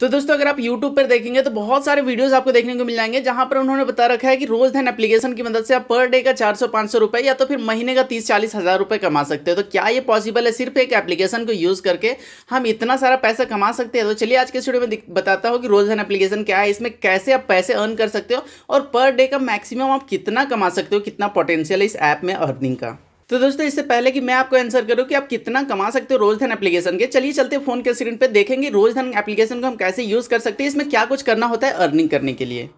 तो दोस्तों, अगर आप यूट्यूब पर देखेंगे तो बहुत सारे वीडियोस आपको देखने को मिल जाएँगे, जहाँ पर उन्होंने बता रखा है कि रोज धन एप्लीकेशन की मदद से आप पर डे का चार सौ, पाँच सौ रुपए या तो फिर महीने का तीस चालीस हज़ार रुपए कमा सकते हो। तो क्या ये पॉसिबल है? सिर्फ़ एक एप्लीकेशन को यूज़ करके हम इतना सारा पैसा कमा सकते हैं? तो चलिए आज के स्टूडियो में बताता हूँ कि रोज धन एप्लीकेशन क्या है, इसमें कैसे आप पैसे अर्न कर सकते हो और पर डे का मैक्सिमम आप कितना कमा सकते हो, कितना पोटेंशियल है इस ऐप में अर्निंग का। तो दोस्तों, इससे पहले कि मैं आपको आंसर करूँ कि आप कितना कमा सकते हो रोजधन एप्लीकेशन के, चलिए चलते फ़ोन के स्क्रीन पे, देखेंगे रोजधन एप्लीकेशन को हम कैसे यूज़ कर सकते हैं, इसमें क्या कुछ करना होता है अर्निंग करने के लिए।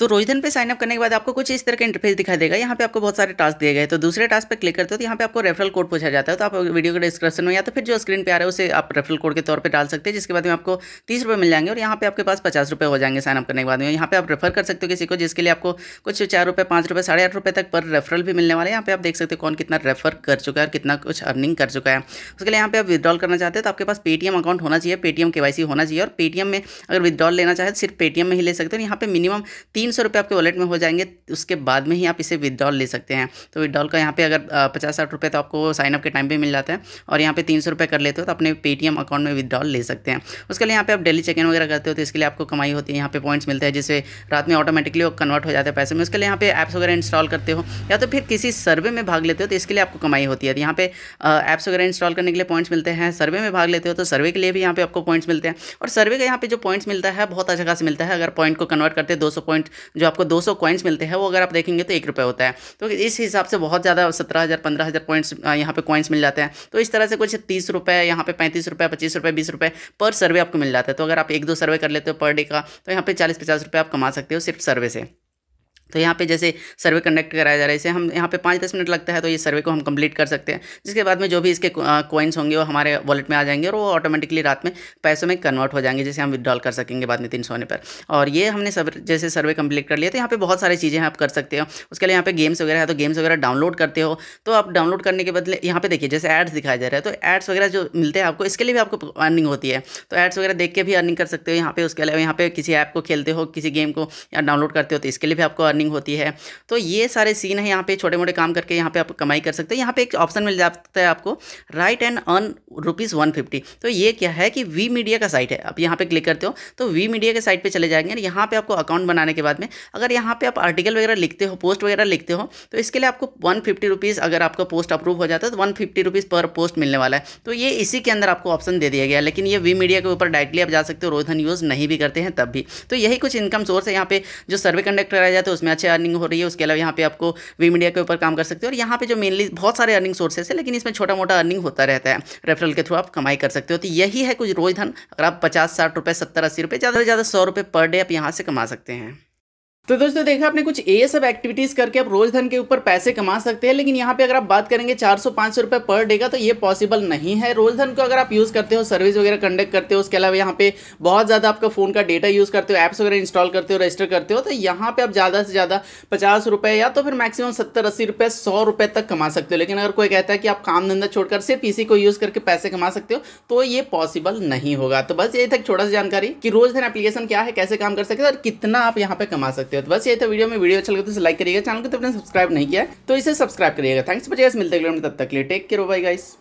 तो रोजधन पे साइनअप करने के बाद आपको कुछ इस तरह का इंटरफेस दिखाई देगा। यहाँ पे आपको बहुत सारे टास्क दिए गए तो दूसरे टास्क पे क्लिक करते हो तो यहाँ पे आपको रेफरल कोड पूछा जाता है। तो आप वीडियो के डिस्क्रिप्शन में या तो फिर जो स्क्रीन पे आ रहा है, उसे आप रेफरल कोड के तौर पर डाल सकते हैं, जिसके बाद में आपको तीस रुपये मिल जाएँगे और यहाँ पे आपके पास पचास रुपये हो जाएँगे साइनअप करने के बाद में। यहाँ पे आप रेफर कर सकते हो किसी को, जिसके लिए आपको कुछ चार रुपये पाँच रुपये साढ़े आठ रुपये तक पर रेफरल भी मिलने वाले यहाँ पे आप देख सकते हो कौन कितना रेफर कर चुका है और कितना कुछ अर्निंग कर चुका है। उसके लिए यहाँ पे आप विदड्रॉल करना चाहते हैं तो आपके पास पेटीएम अकाउंट होना चाहिए पेटीएम के होना चाहिए और पेटीएम में अगर विदड्रॉल लेना चाहे तो सिर्फ़ पेटीएम में ही ले सकते हो। यहाँ पे मिनिमम तीन सौ रुपये आपके वॉलेट में हो जाएँगे, उसके बाद में ही आप इसे विदड्रॉल ले सकते हैं। तो विदड्रॉल का यहाँ पे अगर पचास साठ रुपये तो आपको साइनअप के टाइम पे मिल जाता है और यहाँ पे तीन सौ रुपये कर लेते हो तो अपने पेटीएम अकाउंट में विदड्रॉल ले सकते हैं। उसके लिए यहाँ पे आप डेली चेक इन वगैरह करते हो तो इसके लिए आपको कमाई होती है, यहाँ पे पॉइंट्स मिलते हैं जिससे रात में ऑटोमेटिकली वो कन्वर्ट हो जाते हैं पैसे में। उसके लिए यहाँ पे ऐप्स वगैरह इंस्टॉल करते हो या तो फिर किसी सर्वे में भाग लेते हो तो इसके लिए आपको कमाई होती है। यहाँ पे ऐप्स वगैरह इंस्टॉल करने के लिए पॉइंट्स मिलते हैं सर्वे में भाग लेते हो तो सर्वे के लिए भी यहाँ पे आपको पॉइंट्स मिलते हैं। और सर्वे का यहाँ पे जो पॉइंट्स मिलता है, बहुत अच्छा खास मिलता है। अगर पॉइंट को कन्वर्ट करते हैं, दो पॉइंट जो आपको दो सौ कॉइन्स मिलते हैं, वो अगर आप देखेंगे तो एक रुपये होता है। तो इस हिसाब से बहुत ज़्यादा सत्रह हज़ार, पंद्रह हज़ार पॉइंट्स यहाँ पे कॉइन्स मिल जाते हैं। तो इस तरह से कुछ तीस रुपये यहाँ पे पैंतीस रुपये पच्चीस रुपये बीस रुपये पर सर्वे आपको मिल जाता है। तो अगर आप एक दो सर्वे कर लेते हो पर डे का तो यहाँ पे चालीस पचास रुपये आप कमा सकते हो सिर्फ़ सर्वे से। तो यहाँ पे जैसे सर्वे कंडक्ट कराया जा रहा है, इसे हम यहाँ पे पाँच दस मिनट लगता है तो ये सर्वे को हम कंप्लीट कर सकते हैं। जिसके बाद में जो भी इसके कोइंस होंगे वो हमारे वॉलेट में आ जाएँगे और वो ऑटोमेटिकली रात में पैसों में कन्वर्ट हो जाएँगे, जैसे हम विदड्रॉल कर सकेंगे बाद में तीन सौ होने पर। और ये हमने सब जैसे सर्वे कंप्लीट कर लिया तो यहाँ पर बहुत सारी चीज़ें आप कर सकते हो। उसके लिए यहाँ पे गेम्स वगैरह है तो गेम्स वगैरह डाउनलोड करते हो। तो आप डाउनलोड करने के बदले यहाँ पे देखिए, जैसे एड्स दिखाया जा रहा है तो एड्स वगैरह जो मिलते हैं आपको, इसके लिए भी आपको अर्निंग होती है। तो एड्स वगैरह देख के भी अर्निंग कर सकते हो यहाँ पे, उसके अलावा यहाँ पे किसी ऐप को खेलते हो, किसी गेम को या डाउनलोड करते हो तो इसके लिए भी आपको अर्निंग होती है। तो ये सारे सीन है, यहाँ पे छोटे मोटे काम करके यहाँ पे आप कमाई कर सकते हैं। यहाँ पे एक ऑप्शन मिल जाता है आपको write and earn rupees one fifty तो ये क्या है कि वी मीडिया का साइट है। आप यहाँ पे क्लिक करते हो तो वी मीडिया के साइट पे चले जाएँगे यहाँ पे आपको अकाउंट बनाने के बाद में, अगर यहाँ पे आप आर्टिकल वगैरह लिखते हो पोस्ट वगैरह लिखते हो तो इसके लिए आपको वन फिफ्टी रुपीज़ अगर आपका पोस्ट अप्रूव हो जाता है तो वन फिफ्टी रुपीज़ पर पोस्ट मिलने वाला है। तो ये इसी के अंदर आपको ऑप्शन दे दिया गया लेकिन ये वी मीडिया के ऊपर डायरेक्टली आप जा सकते हो रोधन यूज़ नहीं भी करते हैं तब भी। तो यही कुछ इनकम सोर्स है, यहाँ पे जो सर्वे कंडक्ट कराया जाता है, उसमें अच्छी अर्निंग हो रही है, उसके अलावा यहाँ पे आपको वी मीडिया के ऊपर काम कर सकते हो और यहाँ पे जो मेनली बहुत सारे अर्निंग सोर्सेस है, लेकिन इसमें छोटा मोटा अर्निंग होता रहता है। रेफरल के थ्रू आप कमाई कर सकते हो। तो यही है कुछ रोज धन, अगर आप पचास, साठ रुपये सत्तर, अस्सी रुपये ज़्यादा से ज़्यादा सौ रुपये पर डे आप यहाँ से कमा सकते हैं। तो दोस्तों, देखा आपने कुछ ये सब एक्टिविटीज़ करके आप रोज धन के ऊपर पैसे कमा सकते हैं, लेकिन यहाँ पे अगर आप बात करेंगे चार सौ, पाँच सौ रुपये पर डे का तो ये पॉसिबल नहीं है। रोज धन को अगर आप यूज़ करते हो सर्विस वगैरह कंडक्ट करते हो, उसके अलावा यहाँ पे बहुत ज़्यादा आपका फ़ोन का डेटा यूज़ करते हो ऐप्स वगैरह इंस्टॉल करते हो रजिस्टर करते हो तो यहाँ पे आप ज़्यादा से ज़्यादा पचास या तो फिर मैक्सिमम सत्तर, अस्सी रुपये सौ रुपये तक कमा सकते हो। लेकिन अगर कोई कहता है कि आप काम धंधा छोड़कर सिर्फ़ इसी को यूज़ करके पैसे कमा सकते हो तो ये पॉसिबल नहीं होगा। तो बस यही था छोटा सा जानकारी कि रोज धन एप्लीकेशन क्या है, कैसे काम कर सकते हो और कितना आप यहाँ पे कमा सकते हो। तो बस ये था वीडियो। में वीडियो अच्छा लगे तो लाइक करिएगा। चैनल को तो अपने सब्सक्राइब नहीं किया तो इसे सब्सक्राइब करिएगा। थैंक्स बचेगा मिलते हैं तब तक लिए टेक केयर बाय गाइस